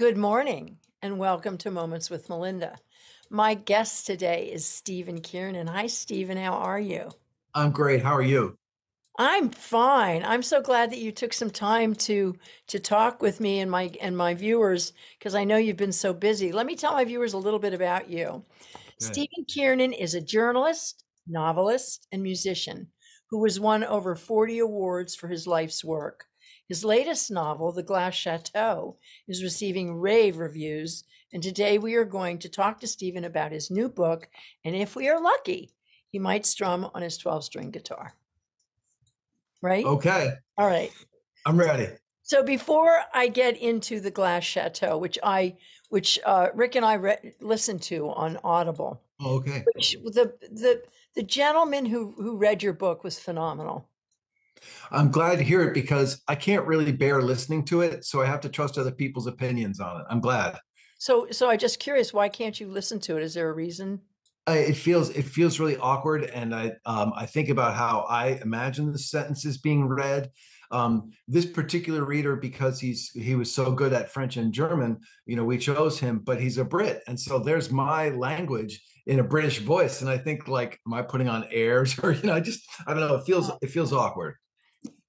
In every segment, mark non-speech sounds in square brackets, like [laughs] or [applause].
Good morning and welcome to Moments with Melinda. My guest today is Stephen Kiernan. Hi, Stephen. How are you? I'm great. How are you? I'm fine. I'm so glad that you took some time to to talk with me and my and my viewers because I know you've been so busy. Let me tell my viewers a little bit about you. Good. Stephen Kiernan is a journalist, novelist, and musician who has won over 40 awards for his life's work. His latest novel, The Glass Chateau, is receiving rave reviews, and today we are going to talk to Stephen about his new book, and if we are lucky, he might strum on his 12 string guitar. Right? Okay, All right. I'm ready. So before I get into the Glass Chateau, which I, which uh, Rick and I re- listened to on Audible, Okay. which the the the gentleman who who read your book was phenomenal. I'm glad to hear it because I can't really bear listening to it, so I have to trust other people's opinions on it. I'm glad. So so I just curious, why can't you listen to it? Is there a reason? I, it feels it feels really awkward, and I um, I think about how I imagine the sentences being read. Um, this particular reader, because he's he was so good at French and German, you know, we chose him, but he's a Brit, and so there's my language in a British voice, and I think like, am I putting on airs [laughs] or you know, I just I don't know. It feels it feels awkward.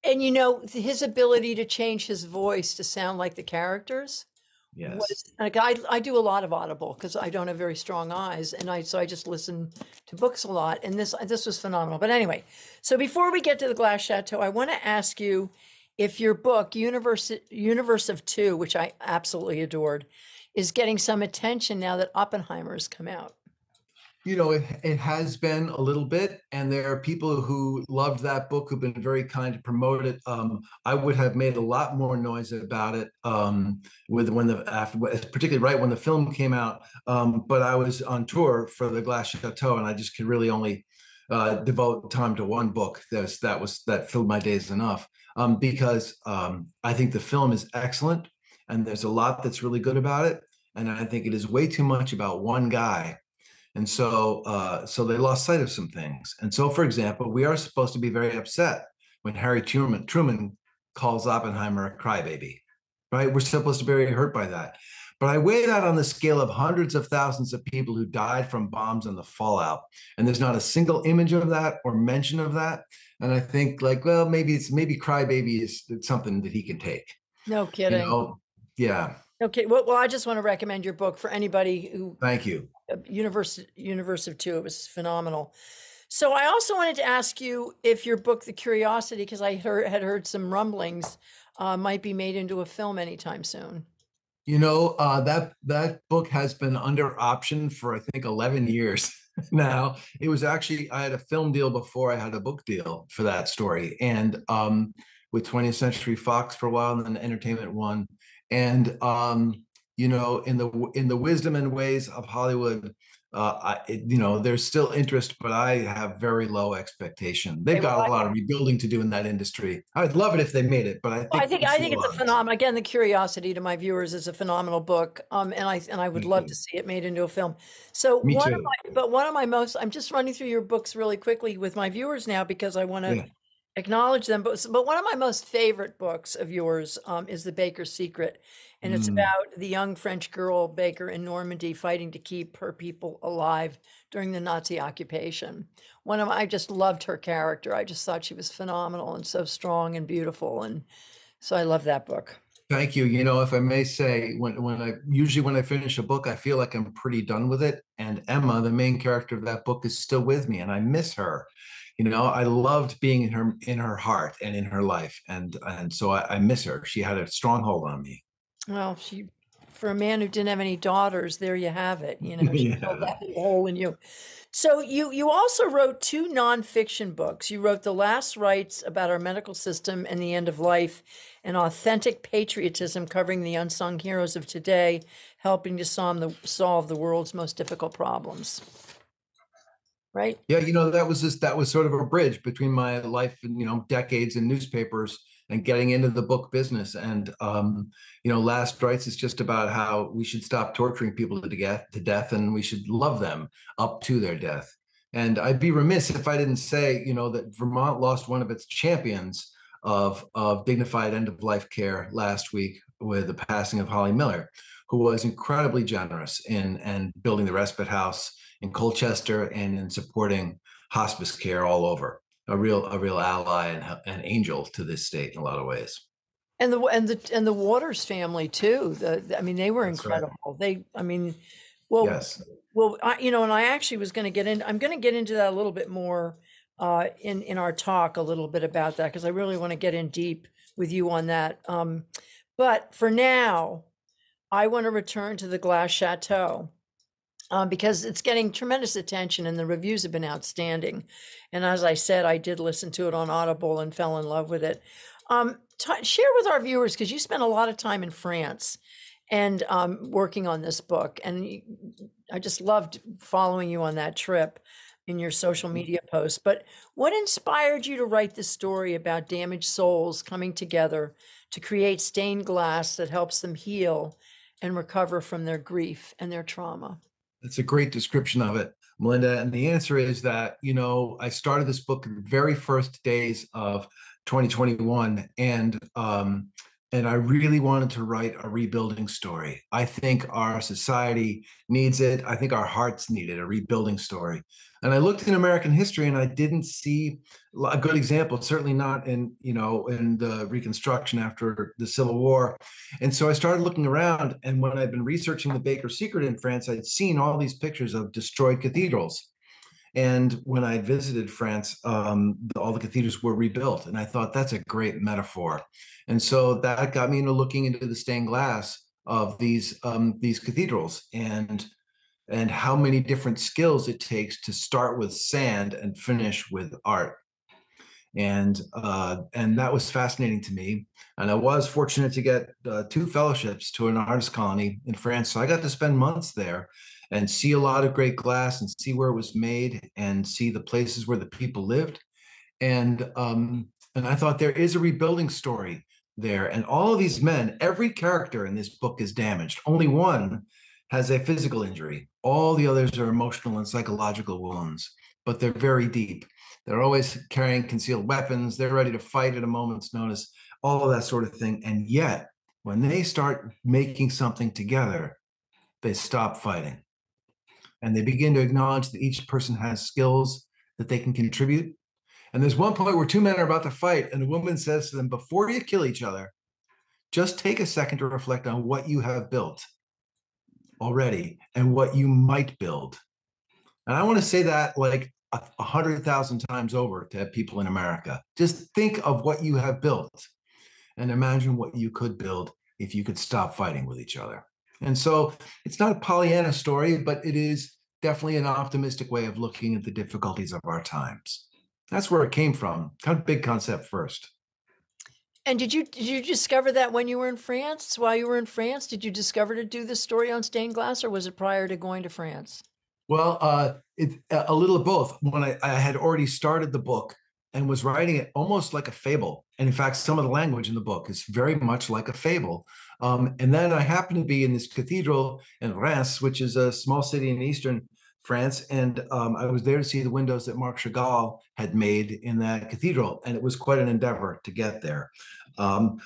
And you know his ability to change his voice to sound like the characters Yes. was like I I do a lot of Audible because I don't have very strong eyes, and I so I just listen to books a lot. And this this was phenomenal. But anyway, so before we get to the Glass Chateau, I want to ask you if your book Universe Universe of Two, which I absolutely adored, is getting some attention now that Oppenheimer has come out. You know, it, it has been a little bit, and there are people who loved that book who've been very kind to promote it. Um, I would have made a lot more noise about it um, with when the after, particularly right when the film came out. Um, but I was on tour for the Glass Chateau, and I just could really only uh, devote time to one book. That was that filled my days enough um, because um, I think the film is excellent, and there's a lot that's really good about it, and I think it is way too much about one guy and so, uh, so they lost sight of some things. And so, for example, we are supposed to be very upset when Harry Truman, Truman calls Oppenheimer a crybaby, right? We're supposed to be very hurt by that. But I weigh that on the scale of hundreds of thousands of people who died from bombs and the fallout. And there's not a single image of that or mention of that. And I think like, well, maybe it's maybe crybaby is something that he can take. No You kidding. know? Yeah. Okay. Well, well, I just want to recommend your book for anybody who Thank you. uh, Universe Universe of Two. It was phenomenal. So I also wanted to ask you if your book, The Curiosity, because I heard, had heard some rumblings, uh, might be made into a film anytime soon. You know, uh, that that book has been under option for I think 11 years [laughs] now. It was actually I had a film deal before I had a book deal for that story, and um, with 20th Century Fox for a while, and then Entertainment One, and um, you know, in the in the wisdom and ways of Hollywood, uh, I, it- you know, there's still interest, but I have very low expectation. They've got a lot of rebuilding to do in that industry. I'd love it if they made it, but I think Well, I think it's I think it's a lost. phenomenal. Again, The Curiosity to my viewers is a phenomenal book, um, and I and I would Thank love you. to see it made into a film. So Me one of my, but one of my most, I'm just running through your books really quickly with my viewers now because I want to Yeah. Acknowledge them. But but one of my most favorite books of yours um, is The Baker's Secret, and it's Mm. about the young French girl baker in Normandy fighting to keep her people alive during the Nazi occupation. One of I just loved her character. I just thought she was phenomenal and so strong and beautiful, and so I love that book. Thank you. You know, if I may say, when when I usually when I finish a book, I feel like I'm pretty done with it. And Emma, the main character of that book, is still with me, and I miss her. You know, I loved being in her in her heart and in her life, and and so I, I miss her. She had a stronghold on me. Well, she, for a man who didn't have any daughters, there you have it. You know, [laughs] she filled Yeah. that hole in you. So you you also wrote two nonfiction books. You wrote The Last Rites about our medical system and the end of life, and Authentic Patriotism covering the unsung heroes of today, helping to solve the solve the world's most difficult problems. Right? Yeah, you know, that was just that was sort of a bridge between my life and you know decades in newspapers and getting into the book business. And um, you know, Last Rites is just about how we should stop torturing people to get to death and we should love them up to their death. And I'd be remiss if I didn't say, you know, that Vermont lost one of its champions of of dignified end of life care last week with the passing of Holly Miller, who was incredibly generous in and building the respite house in Colchester and in supporting hospice care all over. A real a real ally and an angel to this state in a lot of ways. And the and the and the Waters family too. The, I mean, they were That's incredible. Right. They, I mean, well, yes. well, I, you know, and I actually was going to get in. I'm going to get into that a little bit more uh, in in our talk a little bit about that because I really want to get in deep with you on that. Um, but for now, I want to return to the Glass Chateau um, because it's getting tremendous attention and the reviews have been outstanding. And as I said, I did listen to it on Audible and fell in love with it. Um, t- share with our viewers because you spent a lot of time in France and um, working on this book, and you, I just loved following you on that trip in your social mm. media posts. But what inspired you to write this story about damaged souls coming together to create stained glass that helps them heal and recover from their grief and their trauma? That's a great description of it, Melinda. And the answer is that, you know, I started this book in the very first days of 2021. And um, and I really wanted to write a rebuilding story. I think our society needs it. I think our hearts need it, a rebuilding story. And I looked in American history and I didn't see a good example, certainly not in, you know, in the Reconstruction after the Civil War. And so I started looking around. And when I'd been researching the Baker Secret in France, I'd seen all these pictures of destroyed cathedrals. And when I visited France, um, all the cathedrals were rebuilt. And I thought that's a great metaphor. And so that got me into looking into the stained glass of these um, these cathedrals and and how many different skills it takes to start with sand and finish with art. And uh, and that was fascinating to me. And I was fortunate to get uh, two fellowships to an artist colony in France. So I got to spend months there and see a lot of great glass and see where it was made and see the places where the people lived. And um, and I thought there is a rebuilding story there. And all of these men, every character in this book is damaged. Only one has a physical injury. All the others are emotional and psychological wounds, but they're very deep. They're always carrying concealed weapons. They're ready to fight at a moment's notice, all of that sort of thing. And yet, when they start making something together, they stop fighting. And they begin to acknowledge that each person has skills that they can contribute and there's one point where two men are about to fight, and a woman says to them, Before you kill each other, just take a second to reflect on what you have built already and what you might build. And I want to say that like a hundred thousand times over to people in America. Just think of what you have built and imagine what you could build if you could stop fighting with each other. And so it's not a Pollyanna story, but it is definitely an optimistic way of looking at the difficulties of our times that's where it came from. Kind of big concept first. And did you did you discover that when you were in France? While you were in France, did you discover to do this story on stained glass, or was it prior to going to France? Well, uh, it, a little of both. When I, I had already started the book and was writing it almost like a fable, and in fact, some of the language in the book is very much like a fable. Um, and then I happened to be in this cathedral in Reims, which is a small city in eastern France, and um, I was there to see the windows that Marc Chagall had made in that cathedral, and it was quite an endeavor to get there, um,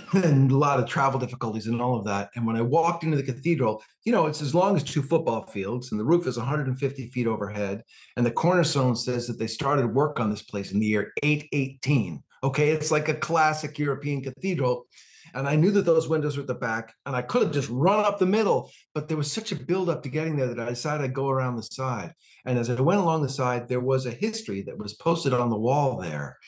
[coughs] and a lot of travel difficulties and all of that. And when I walked into the cathedral, you know, it's as long as two football fields, and the roof is 150 feet overhead, and the cornerstone says that they started work on this place in the year 818. Okay, it's like a classic European cathedral. And I knew that those windows were at the back, and I could have just run up the middle, but there was such a buildup to getting there that I decided I'd go around the side. And as I went along the side, there was a history that was posted on the wall there.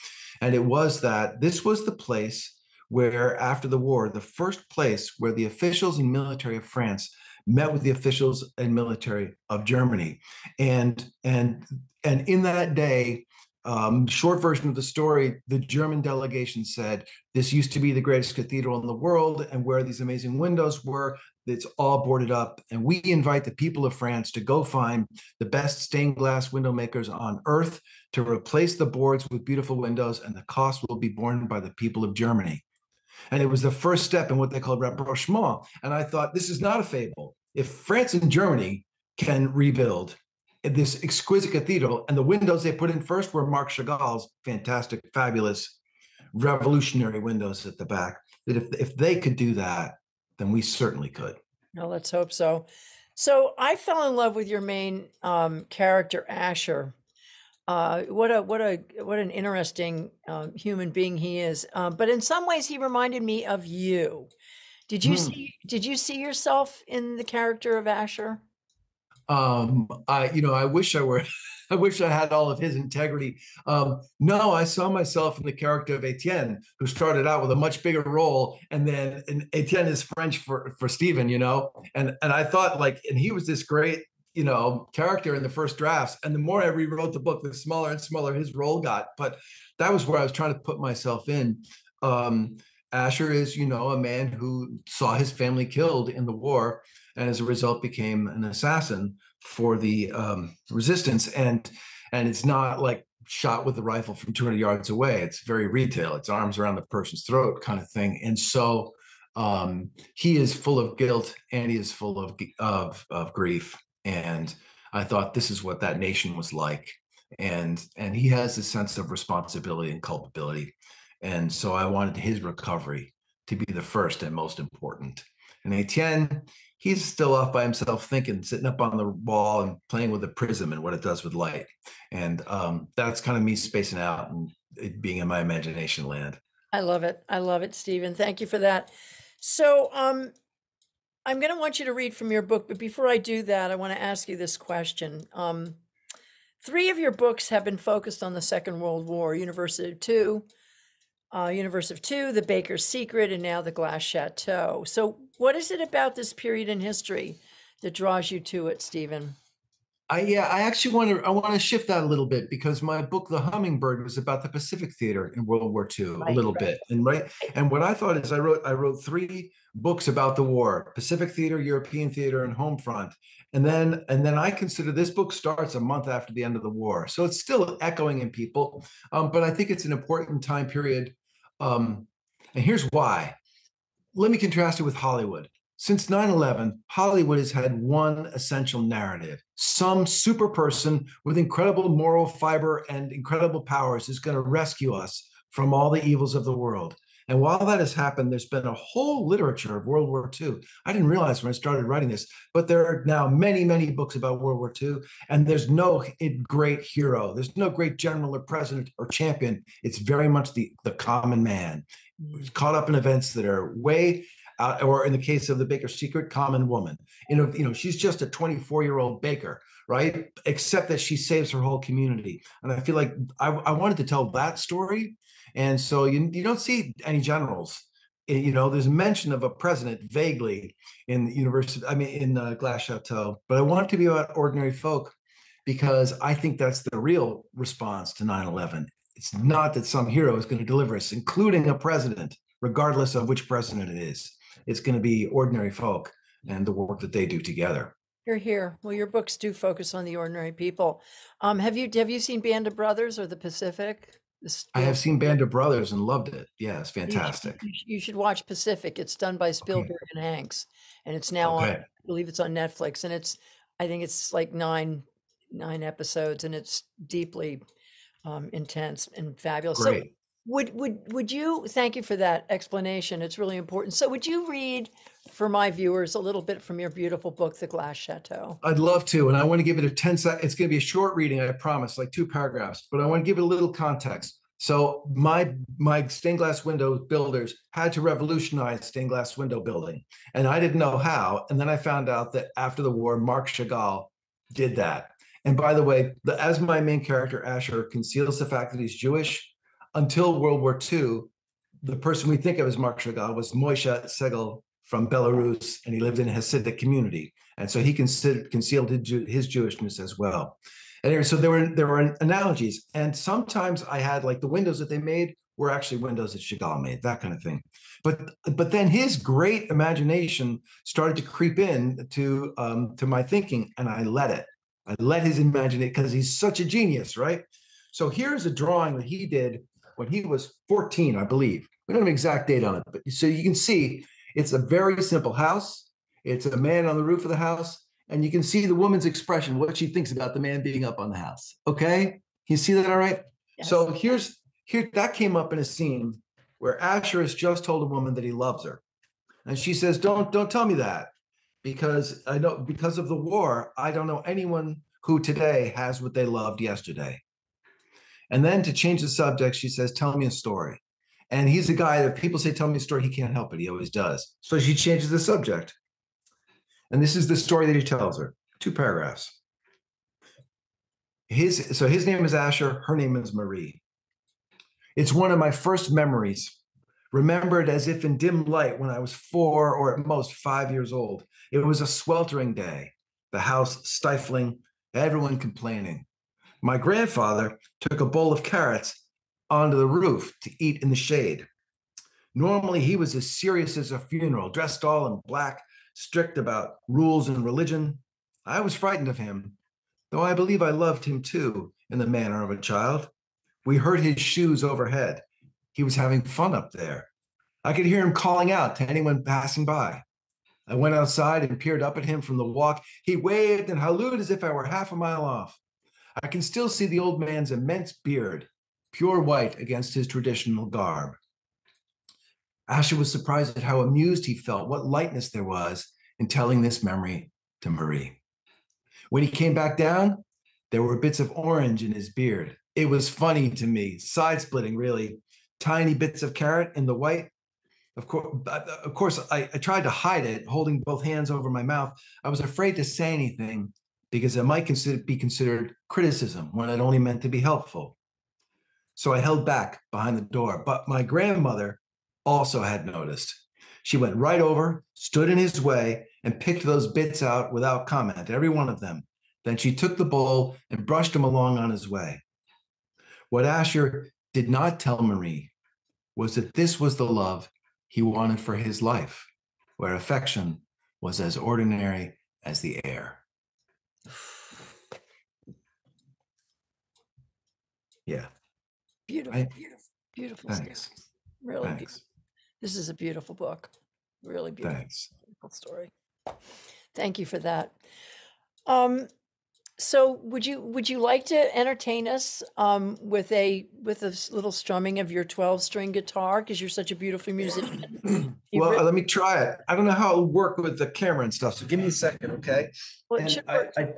And it was that this was the place where, after the war, the first place where the officials and military of France met with the officials and military of Germany. And and and in that day, um, short version of the story the German delegation said, This used to be the greatest cathedral in the world, and where these amazing windows were, it's all boarded up. And we invite the people of France to go find the best stained glass window makers on earth to replace the boards with beautiful windows, and the cost will be borne by the people of Germany. And it was the first step in what they called rapprochement. And I thought, this is not a fable. If France and Germany can rebuild, this exquisite cathedral, and the windows they put in first were Marc Chagall's fantastic, fabulous, revolutionary windows at the back. That if if they could do that, then we certainly could. Well, let's hope so. So I fell in love with your main um, character, Asher. Uh, what a what a what an interesting um, human being he is. Um, but in some ways, he reminded me of you. Did you Hmm. see Did you see yourself in the character of Asher? Um, I, you know, I wish I were, [laughs] I wish I had all of his integrity. Um, no, I saw myself in the character of Etienne, who started out with a much bigger role, and then and Etienne is French for for Stephen, you know, and and I thought like, and he was this great, you know, character in the first drafts, and the more I rewrote the book, the smaller and smaller his role got. But that was where I was trying to put myself in. Um, Asher is, you know, a man who saw his family killed in the war, and as a result became an assassin for the um, resistance. And and it's not like shot with a rifle from 200 yards away. It's very retail. It's arms around the person's throat kind of thing. And so um, he is full of guilt and he is full of of of grief. And I thought this is what that nation was like. And and he has a sense of responsibility and culpability. And so I wanted his recovery to be the first and most important. And Etienne, he's still off by himself thinking, sitting up on the wall and playing with a prism and what it does with light. And um, that's kind of me spacing out and being in my imagination land. I love it. I love it, Stephen. Thank you for that. So, um, I'm going to want you to read from your book, but before I do that, I want to ask you this question. Um, three of your books have been focused on the Second World War: University of Two, uh, Universe of Two, The Baker's Secret, and now The Glass Chateau. So, what is it about this period in history that draws you to it, Stephen? I yeah, I actually want to I want to shift that a little bit because my book, The Hummingbird, was about the Pacific Theater in World War II a little right. bit. And right, and what I thought is I wrote I wrote three books about the war: Pacific Theater, European Theater, and Home Front. And then and then I consider this book starts a month after the end of the war, so it's still echoing in people. Um, but I think it's an important time period. Um, and here's why. Let me contrast it with Hollywood. Since 9 11, Hollywood has had one essential narrative. Some super person with incredible moral fiber and incredible powers is going to rescue us from all the evils of the world. And while that has happened, there's been a whole literature of World War II. I didn't realize when I started writing this, but there are now many, many books about World War II, and there's no great hero. There's no great general or president or champion. It's very much the, the common man who's caught up in events that are way uh, or in the case of the baker secret common woman. You know you know she's just a 24 year old baker right? Except that she saves her whole community. And i feel like i, I wanted to tell that story. And so you, you don't see any generals. Eh, you know there's mention of a president vaguely in the university i mean in uh, glass chateau. But i want it to be about ordinary folk because i think that's the real response to 9-11 it's not that some hero is going to deliver us including a president regardless of which president it is it's going to be ordinary folk and the work that they do together. You're here. Well, your books do focus on the ordinary people. Um, have you have you seen Band of Brothers or The Pacific? I have seen Band of Brothers and loved it. Yeah, it's fantastic. You, sh- you should watch Pacific. It's done by Spielberg and Hanks, and it's now on. I believe it's on Netflix, and it's I think it's like nine nine episodes, and it's deeply um, intense and fabulous. So Great. Would would would you? Thank you for that explanation. It's really important. So would you read for my viewers a little bit from your beautiful book, The Glass Chateau? I'd love to. And I want to give it a 10 sec. It's going to be a short reading, I promise, like two paragraphs, but I want to give it a little context. So my my stained glass window builders had to revolutionize stained glass window building. And I didn't know how. And then I found out that after the war, Marc Chagall did that. And by the way, the, as my main character, Asher, conceals the fact that he's Jewish, until World War II, the person we think of as Marc Chagall was Moshe Segel from Belarus, and he lived in a Hasidic community. And so he concealed his, Jewishness as well. And so there were there were analogies, and sometimes I had like the windows that they made were actually windows that Chagall made, that kind of thing. But but then his great imagination started to creep in to um, to my thinking, and I let it. I let his imagination because he's such a genius, right? So here's a drawing that he did when he was 14, I believe. We don't have an exact date on it, but so you can see it's a very simple house. It's a man on the roof of the house, and you can see the woman's expression, what she thinks about the man being up on the house. Okay, you see that all right? So here's here that came up in a scene where Asher has just told a woman that he loves her, and she says, "Don't don't tell me that." because I know because of the war, I don't know anyone who today has what they loved yesterday. And then to change the subject, she says, Tell me a story. And he's a guy that people say, Tell me a story. He can't help it. He always does. So she changes the subject. And this is the story that he tells her two paragraphs. His, so his name is Asher, her name is Marie. It's one of my first memories, remembered as if in dim light when I was four or at most five years old. It was a sweltering day, the house stifling, everyone complaining. My grandfather took a bowl of carrots onto the roof to eat in the shade. Normally, he was as serious as a funeral, dressed all in black, strict about rules and religion. I was frightened of him, though I believe I loved him too, in the manner of a child. We heard his shoes overhead. He was having fun up there. I could hear him calling out to anyone passing by. I went outside and peered up at him from the walk. He waved and hallooed as if I were half a mile off. I can still see the old man's immense beard, pure white against his traditional garb. Asher was surprised at how amused he felt, what lightness there was in telling this memory to Marie. When he came back down, there were bits of orange in his beard. It was funny to me, side splitting, really. Tiny bits of carrot in the white. Of course, uh, of course, I, I tried to hide it, holding both hands over my mouth. I was afraid to say anything because it might consider, be considered criticism when it only meant to be helpful. So I held back behind the door. But my grandmother also had noticed. She went right over, stood in his way, and picked those bits out without comment, every one of them. Then she took the bowl and brushed him along on his way. What Asher did not tell Marie was that this was the love he wanted for his life, where affection was as ordinary as the air. [sighs] Yeah. Beautiful, I- beautiful, beautiful. Thanks. story. Really Thanks. beautiful. This is a beautiful book. Really beautiful, Thanks. beautiful story. Thank you for that. Um, so would you would you like to entertain us um, with a with a little strumming of your 12 string guitar because you're such a beautiful musician? [clears throat] Well, written- let me try it. I don't know how it'll work with the camera and stuff. So give me a second, okay? Well, And I. I,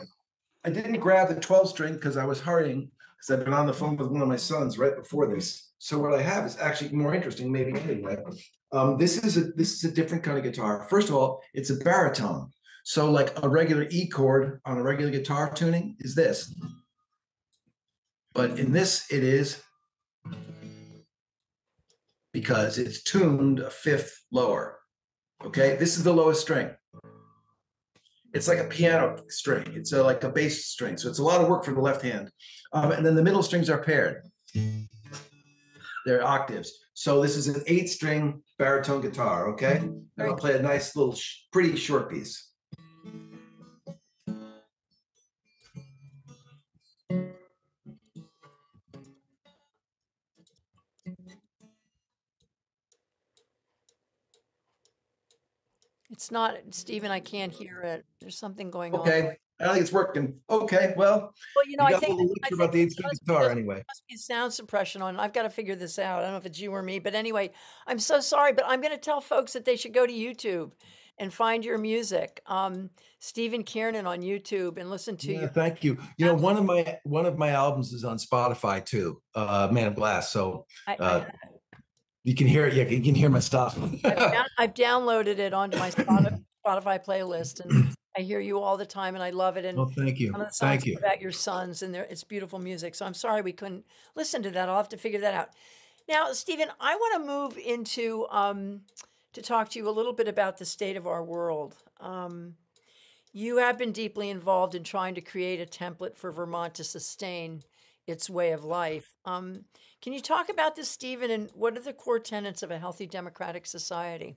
I didn't grab the 12 string because I was hurrying because I've been on the phone with one of my sons right before this. So what I have is actually more interesting, maybe anyway. Um, this is a this is a different kind of guitar. First of all, it's a baritone. So like a regular E chord on a regular guitar tuning is this. But in this, it is because it's tuned a fifth lower. Okay, this is the lowest string. It's like a piano string. It's a, like a bass string. So it's a lot of work for the left hand. Um, and then the middle strings are paired. They're octaves. So this is an eight string baritone guitar. Okay. And I'll play a nice little, sh- pretty short piece. It's not, Stephen, I can't hear it. There's something going on. Okay. I think it's working. Okay. Well, Well, you know, you I think, I about think the must- guitar must- anyway. must be sound suppression on. I've got to figure this out. I don't know if it's you or me, but anyway, I'm so sorry, but I'm going to tell folks that they should go to YouTube and find your music, um, Stephen Kiernan on YouTube, and listen to Yeah, you. thank you. You know, one of my one of my albums is on Spotify too, uh, Man of Glass. So I, uh, you can hear it. Yeah, you can hear my stuff. I've, down, I've downloaded it onto my [clears throat] Spotify, playlist, and I hear you all the time, and I love it. And well, thank you. Some of the songs Thank you. about your sons, and it's beautiful music. So I'm sorry we couldn't listen to that. I'll have to figure that out. Now, Stephen, I want to move into um, to talk to you a little bit about the state of our world. Um, you have been deeply involved in trying to create a template for Vermont to sustain its way of life. Um, can you talk about this, Stephen, and what are the core tenets of a healthy democratic society?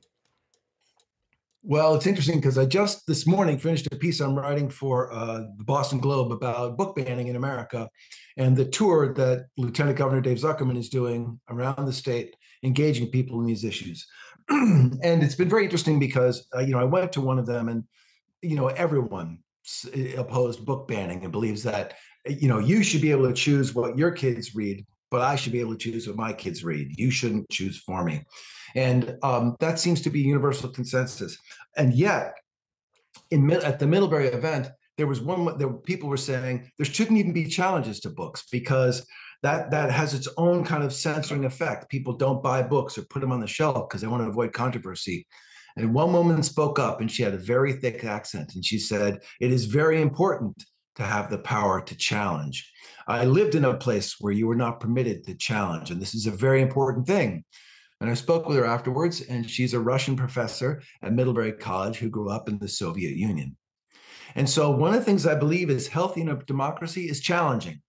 Well, it's interesting because I just this morning finished a piece I'm writing for uh, the Boston Globe about book banning in America and the tour that Lieutenant Governor Dave Zuckerman is doing around the state, engaging people in these issues. [clears throat] and it's been very interesting because, uh, you know, I went to one of them and, you know, everyone s- opposed book banning and believes that, you know, you should be able to choose what your kids read, but I should be able to choose what my kids read. You shouldn't choose for me. And um, that seems to be universal consensus. And yet, in at the Middlebury event, there was one there people were saying there shouldn't even be challenges to books because that that has its own kind of censoring effect. People don't buy books or put them on the shelf because they want to avoid controversy. And one woman spoke up and she had a very thick accent and she said, It is very important to have the power to challenge. I lived in a place where you were not permitted to challenge, and this is a very important thing. And I spoke with her afterwards, and she's a Russian professor at Middlebury College who grew up in the Soviet Union. And so, one of the things I believe is healthy in a democracy is challenging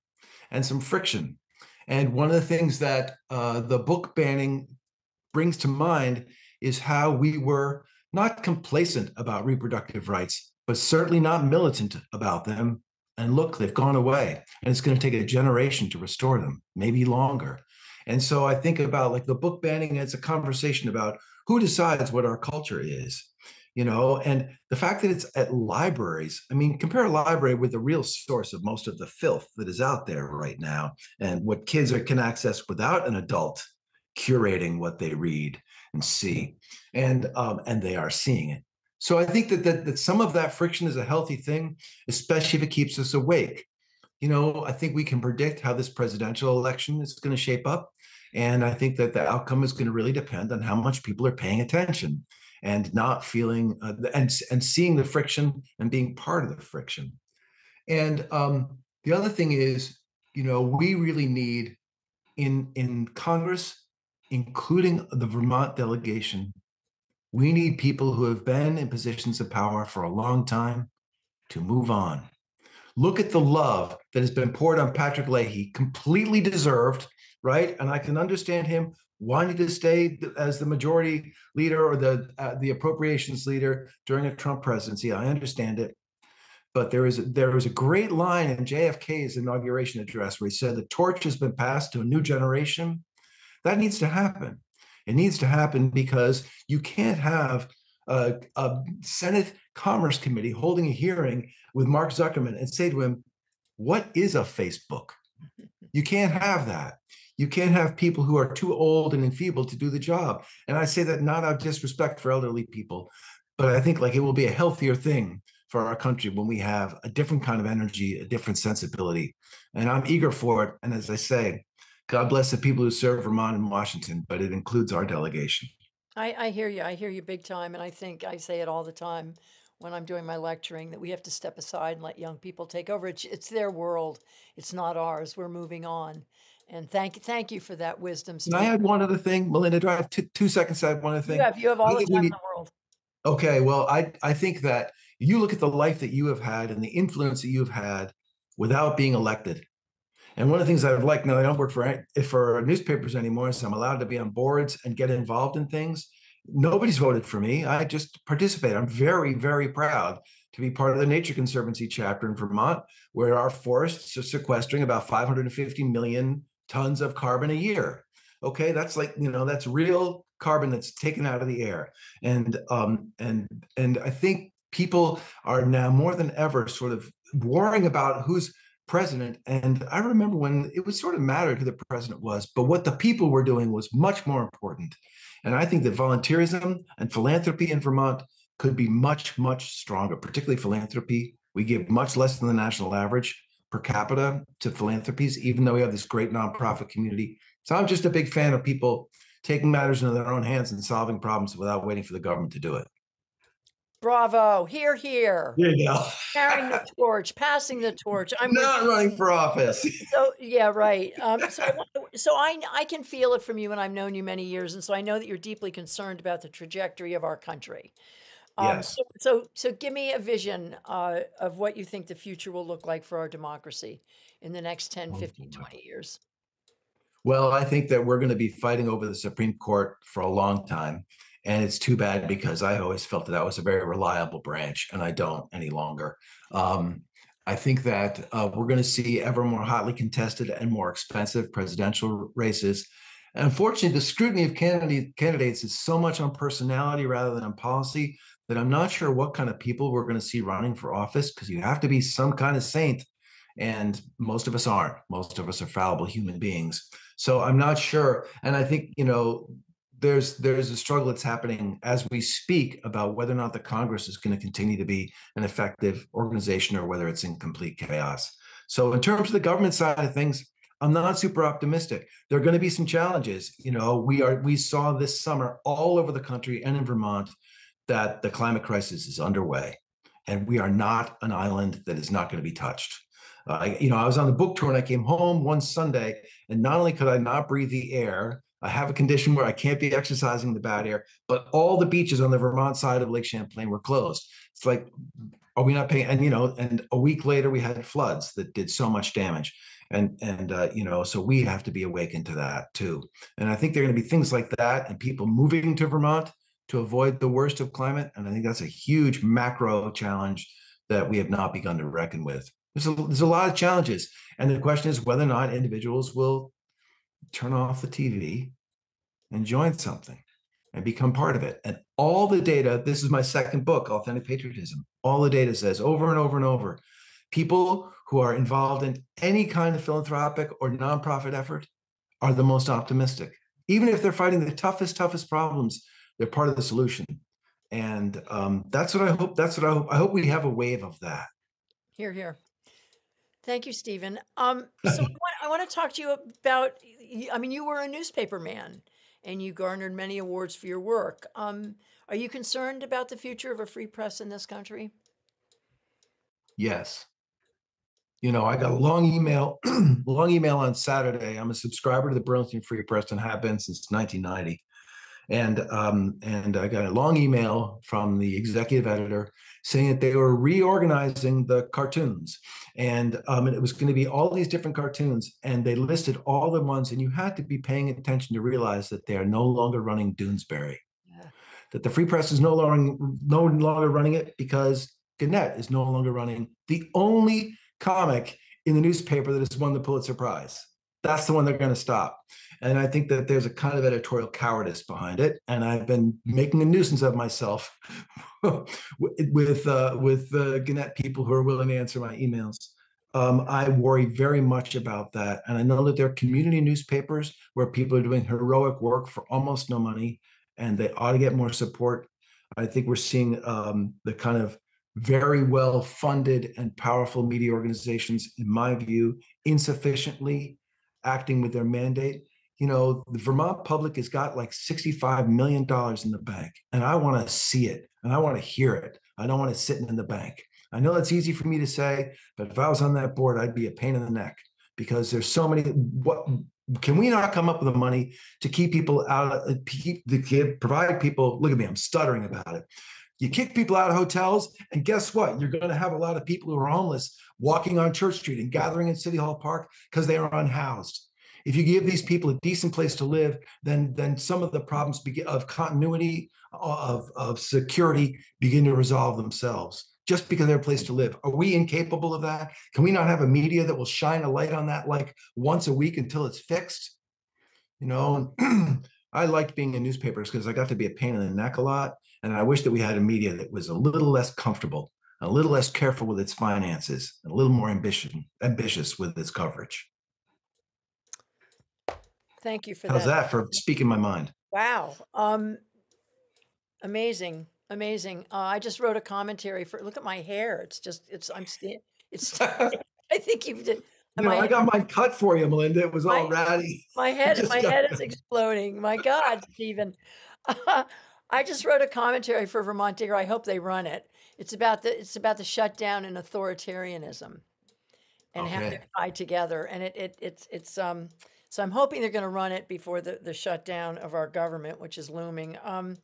and some friction. And one of the things that uh, the book banning brings to mind is how we were not complacent about reproductive rights, but certainly not militant about them. And look, they've gone away, and it's going to take a generation to restore them, maybe longer. And so I think about like the book banning it's a conversation about who decides what our culture is, you know, and the fact that it's at libraries. I mean, compare a library with the real source of most of the filth that is out there right now and what kids are, can access without an adult curating what they read and see. And um, and they are seeing it. So I think that, that that some of that friction is a healthy thing, especially if it keeps us awake you know, I think we can predict how this presidential election is going to shape up. And I think that the outcome is going to really depend on how much people are paying attention and not feeling uh, and, and seeing the friction and being part of the friction. And um, the other thing is, you know, we really need in in Congress, including the Vermont delegation, we need people who have been in positions of power for a long time to move on Look at the love that has been poured on Patrick Leahy, completely deserved, right? And I can understand him wanting to stay as the majority leader or the uh, the appropriations leader during a Trump presidency. I understand it. But there is there is a great line in JFK's inauguration address where he said the torch has been passed to a new generation. That needs to happen. It needs to happen because you can't have a, a Senate Commerce Committee holding a hearing with Mark Zuckerman and say to him, What is a Facebook? [laughs] You can't have that. You can't have people who are too old and enfeebled to do the job. And I say that not out of disrespect for elderly people, but I think like it will be a healthier thing for our country when we have a different kind of energy, a different sensibility. And I'm eager for it. And as I say, God bless the people who serve Vermont and Washington, but it includes our delegation. I, I hear you. I hear you big time. And I think I say it all the time when I'm doing my lecturing that we have to step aside and let young people take over. It's, it's their world. It's not ours. We're moving on. And thank you, thank you for that wisdom. Can I add one other thing, Melinda? Do I have two, two seconds I have one other thing? You have you have all the time in the world. Okay, well, I I think that you look at the life that you have had and the influence that you've had without being elected. And one of the things I've liked now I don't work for for newspapers anymore, so I'm allowed to be on boards and get involved in things nobody's voted for me. I just participate. I'm very, very proud to be part of the Nature Conservancy chapter in Vermont, where our forests are sequestering about 550 million tons of carbon a year. Okay, that's like you know that's real carbon that's taken out of the air, and um, and and I think people are now more than ever sort of worrying about who's president. And I remember when it was sort of mattered who the president was, but what the people were doing was much more important. And I think that volunteerism and philanthropy in Vermont could be much, much stronger, particularly philanthropy. We give much less than the national average per capita to philanthropies, even though we have this great nonprofit community. So I'm just a big fan of people taking matters into their own hands and solving problems without waiting for the government to do it. Bravo. Here, here. There you go. Carrying the torch, passing the torch. I'm not running for office. [laughs] So yeah, right. Um, so, so I I can feel it from you, and I've known you many years, and so I know that you're deeply concerned about the trajectory of our country. Um, yes. So, so, so give me a vision uh, of what you think the future will look like for our democracy in the next 10, 15, 20 years. Well, I think that we're going to be fighting over the Supreme Court for a long time. And it's too bad because I always felt that that was a very reliable branch, and I don't any longer. Um, I think that uh, we're going to see ever more hotly contested and more expensive presidential races. And unfortunately, the scrutiny of candidate, candidates is so much on personality rather than on policy that I'm not sure what kind of people we're going to see running for office because you have to be some kind of saint. And most of us aren't. Most of us are fallible human beings. So I'm not sure. And I think, you know, there's there's a struggle that's happening as we speak about whether or not the Congress is going to continue to be an effective organization or whether it's in complete chaos. So in terms of the government side of things, I'm not super optimistic. There are going to be some challenges. You know, we are we saw this summer all over the country and in Vermont that the climate crisis is underway, and we are not an island that is not going to be touched. Uh, you know, I was on the book tour and I came home one Sunday, and not only could I not breathe the air, I have a condition where I can't be exercising in the bad air, but all the beaches on the Vermont side of Lake Champlain were closed. It's like, are we not paying? And you know, and a week later we had floods that did so much damage. And and uh, you know, so we have to be awakened to that too. And I think there are going to be things like that, and people moving to Vermont to avoid the worst of climate. And I think that's a huge macro challenge that we have not begun to reckon with. There's a, there's a lot of challenges. And the question is whether or not individuals will turn off the TV and join something and become part of it. And all the data, this is my second book, Authentic Patriotism. All the data says over and over and over people who are involved in any kind of philanthropic or nonprofit effort are the most optimistic. Even if they're fighting the toughest, toughest problems, they're part of the solution. And um, that's what I hope. That's what I hope. I hope we have a wave of that. Here, here. Thank you, Stephen. Um, [laughs] so I want, I want to talk to you about. I mean, you were a newspaper man, and you garnered many awards for your work. Um, are you concerned about the future of a free press in this country? Yes. You know, I got a long email, [clears throat] long email on Saturday. I'm a subscriber to the Burlington Free Press and have been since 1990 and um, and I got a long email from the executive editor saying that they were reorganizing the cartoons, and, um, and it was going to be all these different cartoons, and they listed all the ones, and you had to be paying attention to realize that they are no longer running Doonesbury, yeah. that the Free Press is no longer no longer running it because Gannett is no longer running the only comic in the newspaper that has won the Pulitzer Prize. That's the one they're going to stop. And I think that there's a kind of editorial cowardice behind it. And I've been making a nuisance of myself [laughs] with uh, with uh, Gannett people who are willing to answer my emails. Um, I worry very much about that. And I know that there are community newspapers where people are doing heroic work for almost no money and they ought to get more support. I think we're seeing um, the kind of very well funded and powerful media organizations, in my view, insufficiently acting with their mandate you know, the Vermont public has got like $65 million in the bank, and I want to see it and I want to hear it. I don't want it sitting in the bank. I know it's easy for me to say, but if I was on that board, I'd be a pain in the neck because there's so many. What can we not come up with the money to keep people out of keep the kid provide people? Look at me, I'm stuttering about it. You kick people out of hotels, and guess what? You're going to have a lot of people who are homeless walking on Church Street and gathering in City Hall Park because they are unhoused. If you give these people a decent place to live, then then some of the problems of continuity uh, of of security begin to resolve themselves just because they're a place to live. Are we incapable of that? Can we not have a media that will shine a light on that like once a week until it's fixed? You know, [clears throat] I liked being in newspapers because I got to be a pain in the neck a lot. And I wish that we had a media that was a little less comfortable, a little less careful with its finances, a little more ambition, ambitious with its coverage. Thank you for How's that. that for speaking my mind? Wow. Um, amazing, amazing. Uh, I just wrote a commentary for. Look at my hair. It's just. It's. I'm. It's. [laughs] I think you did. You know, I got mine cut for you, Melinda. It was all My- ratty. My [laughs] head, my head is exploding. My God, Stephen. [laughs] I just wrote a commentary for Vermont Digger. I hope they run it. It's about the it's about the shutdown and authoritarianism, and how Okay. they're tied together. And it, it it's it's um. So I'm hoping they're going to run it before the the shutdown of our government, which is looming. Um,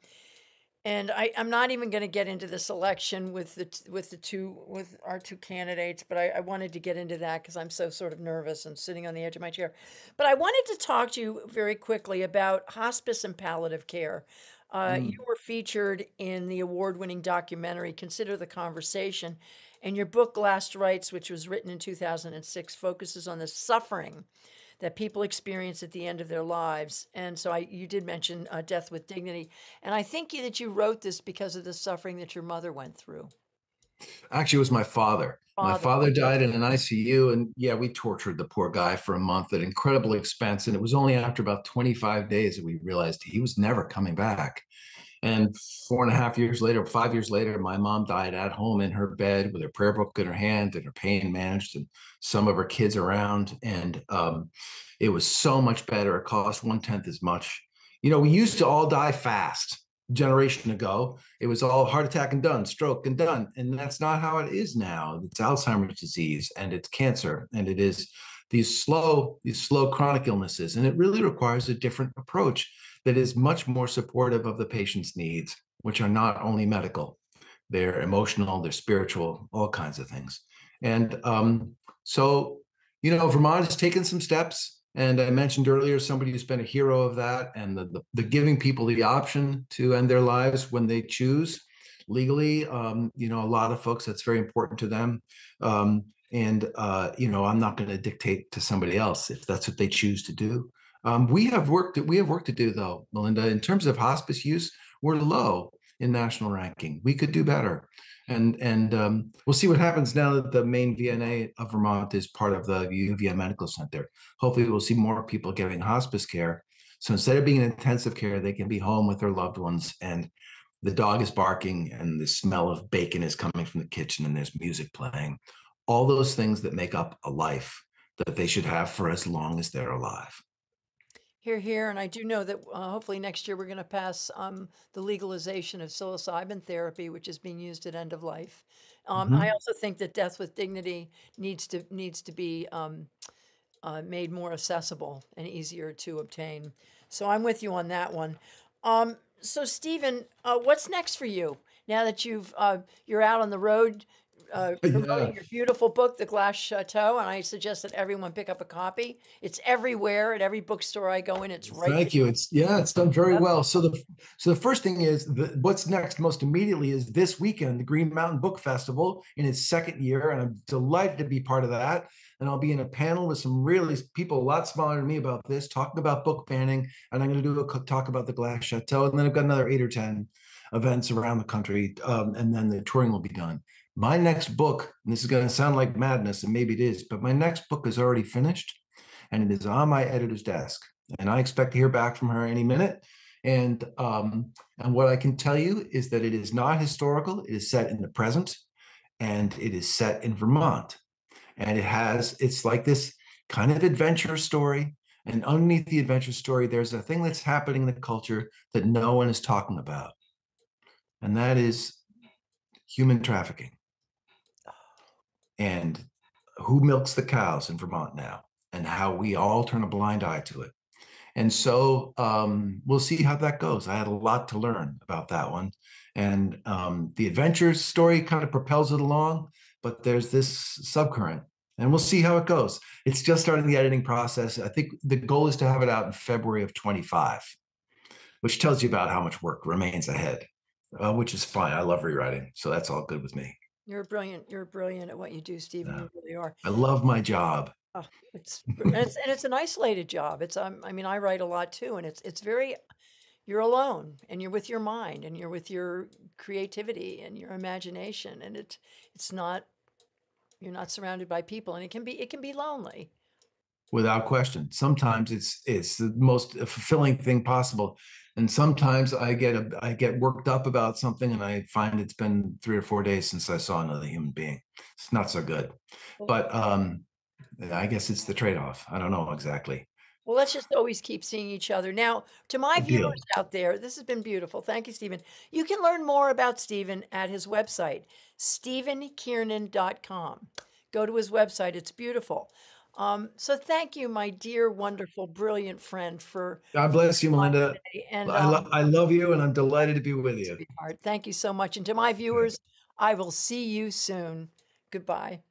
and I, I'm not even going to get into this election with the with the two with our two candidates, but I, I wanted to get into that because I'm so sort of nervous and sitting on the edge of my chair. But I wanted to talk to you very quickly about hospice and palliative care. Uh, Mm. You were featured in the award-winning documentary "Consider the Conversation," and your book "Last Rites," which was written in 2006, focuses on the suffering that people experience at the end of their lives. And so I, you did mention uh, death with dignity, and I think that you wrote this because of the suffering that your mother went through. Actually, it was my father. My Father, father died in an ICU, and yeah, we tortured the poor guy for a month at incredible expense. And it was only after about 25 days that we realized he was never coming back. And four and a half years later, five years later, my mom died at home in her bed with her prayer book in her hand and her pain managed, and some of her kids around. And um, it was so much better. It cost one tenth as much. You know, we used to all die fast generation ago. It was all heart attack and done, stroke and done. And that's not how it is now. It's Alzheimer's disease and it's cancer and it is these slow, these slow chronic illnesses. And it really requires a different approach that is much more supportive of the patient's needs, which are not only medical, they're emotional, they're spiritual, all kinds of things. And um, so, you know, Vermont has taken some steps and I mentioned earlier somebody who's been a hero of that and the, the, the giving people the option to end their lives when they choose legally. Um, you know, a lot of folks, that's very important to them. Um, and, uh, you know, I'm not going to dictate to somebody else if that's what they choose to do. Um, we have work that we have work to do though, Melinda, in terms of hospice use, we're low in national ranking. We could do better and and um, we'll see what happens now that the main VNA of Vermont is part of the UVM Medical Center. Hopefully, we'll see more people getting hospice care. So instead of being in intensive care, they can be home with their loved ones, and the dog is barking, and the smell of bacon is coming from the kitchen, and there's music playing. All those things that make up a life that they should have for as long as they're alive. Here, here, and I do know that uh, hopefully next year we're going to pass um, the legalization of psilocybin therapy, which is being used at end of life. Um, I Mhm. also think that death with dignity needs to needs to be um, uh, made more accessible and easier to obtain. So I'm with you on that one. Um, so Stephen, uh, what's next for you now that you've uh, you're out on the road uh, [laughs] Yeah. your beautiful book, The Glass Chateau? And I suggest that everyone pick up a copy. It's everywhere at every bookstore I go in. It's right Thank you. It's yeah, it's done very well. So the so the first thing is the, what's next most immediately is this weekend, the Green Mountain Book Festival in its second year, and I'm delighted to be part of that. And I'll be in a panel with some really people a lot smaller than me about this, talking about book banning, and I'm going to do a talk about the Glass Chateau, and then I've got another eight or ten events around the country, um, and then the touring will be done. My next book, and this is going to sound like madness, and maybe it is, but my next book is already finished, and it is on my editor's desk and I expect to hear back from her any minute. And um, and what I can tell you is that it is not historical. It is set in the present, and it is set in Vermont, and it has it's like this kind of adventure story. And underneath the adventure story, there's a thing that's happening in the culture that no one is talking about, and that is human trafficking and who milks the cows in Vermont now, and how we all turn a blind eye to it. And so um, we'll see how that goes. I had a lot to learn about that one. And um, the adventure story kind of propels it along, but there's this subcurrent, and we'll see how it goes. It's just starting the editing process. I think the goal is to have it out in February of 25, which tells you about how much work remains ahead, uh, which is fine. I love rewriting. So that's all good with me. You're brilliant. You're brilliant at what you do, Stephen. Yeah. You really are. I love my job. Oh, it's and it's and it's an isolated job. It's um, I mean, I write a lot too, and it's it's very you're alone and you're with your mind and you're with your creativity and your imagination, and it it's not you're not surrounded by people, and it can be it can be lonely. without question sometimes it's it's the most fulfilling thing possible and sometimes i get a i get worked up about something and i find it's been three or four days since i saw another human being it's not so good but um i guess it's the trade-off i don't know exactly well, let's just always keep seeing each other. Now, to my deal. viewers out there, this has been beautiful. Thank you, Stephen. You can learn more about Stephen at his website, stephenkiernan.com. Go to his website, it's beautiful. Um, so thank you, my dear, wonderful, brilliant friend, for god bless you melinda. And i, lo- um, I love you and i'm delighted to be with you sweetheart, thank you so much. And to my viewers, I will see you soon. Goodbye.